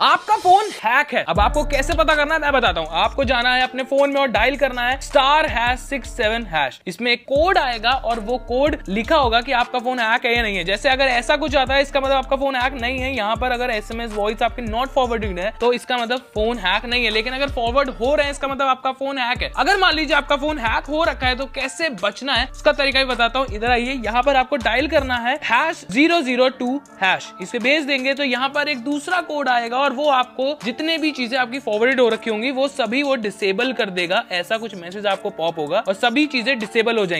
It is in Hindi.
आपका फ़ोन हैक है। अब आपको कैसे पता करना है, मैं बताता हूँ। आपको जाना है अपने फ़ोन में और डायल करना है star hash six seven hash इसमें एक कोड आएगा और वो कोड लिखा होगा कि आपका फ़ोन हैक है या नहीं है। जैसे अगर ऐसा कुछ आता है, इसका मतलब आपका फ़ोन हैक नहीं है। यहाँ पर अगर एस एम एस वॉइस आपकी नॉट फॉरवर्डिंग है तो इसका मतलब फ़ोन हैक नहीं है। लेकिन अगर फॉरवर्ड हो रहे हैं, इसका मतलब आपका फ़ोन हैक है। अगर मान लीजिए आपका फ़ोन हैक हो रखा है तो कैसे बचना है, उसका तरीका भी बताता हूँ। इधर आइए, यहाँ पर आपको डायल करना है hash zero zero two hash इसे भेज देंगे तो यहाँ पर एक दूसरा कोड आएगा और वो आपको जितने भी चीज़ें आपकी फॉरवर्ड हो रखी होंगी, वो सभी वो डिसेबल कर देगा। ऐसा कुछ मैसेज आपको पॉप होगा और सभी चीज़ें डिसेबल हो जाएँगी।